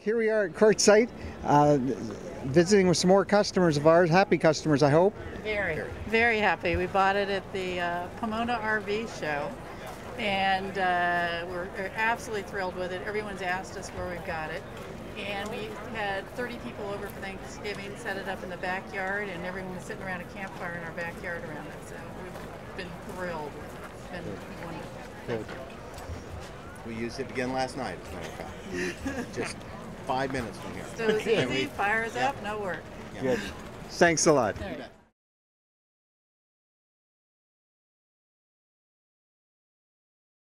Here we are at Quartzsite, uh, visiting with some more customers of ours, happy customers, I hope. Very, very happy. We bought it at the uh, Pomona RV show, and uh, we're we're absolutely thrilled with it. Everyone's asked us where we got it, and we had 30 people over for Thanksgiving, set it up in the backyard, and everyone was sitting around a campfire in our backyard around it. So we've been thrilled. It's been wonderful. Good. We used it again last night, as a matter of fact. Just five minutes from here. So it was easy, fires yeah. up, no work. yeah. Good. Thanks a lot. All right. bet.